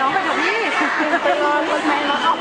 น้องไปเถอะพี่ไปรอรถไหมรถออก